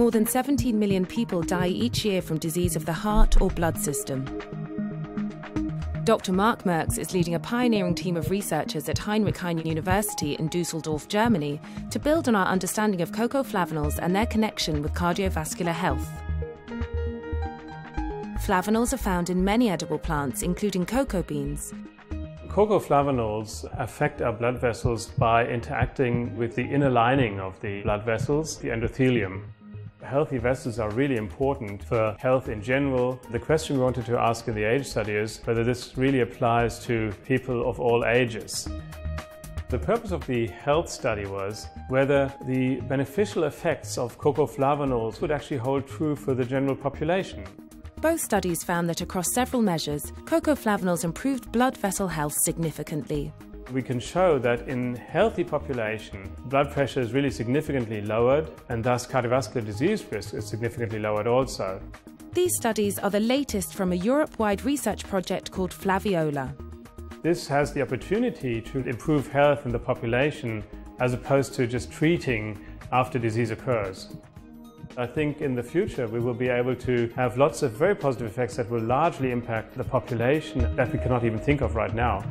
more than 17 million people die each year from disease of the heart or blood system. Dr. Marc Merx is leading a pioneering team of researchers at Heinrich Heine University in Dusseldorf, Germany, to build on our understanding of cocoa flavanols and their connection with cardiovascular health. Flavanols are found in many edible plants, including cocoa beans. Cocoa flavanols affect our blood vessels by interacting with the inner lining of the blood vessels, the endothelium. Healthy vessels are really important for health in general. The question we wanted to ask in the age study is whether this really applies to people of all ages. The purpose of the health study was whether the beneficial effects of cocoa flavanols would actually hold true for the general population. Both studies found that across several measures, cocoa flavanols improved blood vessel health significantly. We can show that in healthy population, blood pressure is really significantly lowered and thus cardiovascular disease risk is significantly lowered also. These studies are the latest from a Europe-wide research project called Flaviola. This has the opportunity to improve health in the population as opposed to just treating after disease occurs. I think in the future we will be able to have lots of very positive effects that will largely impact the population that we cannot even think of right now.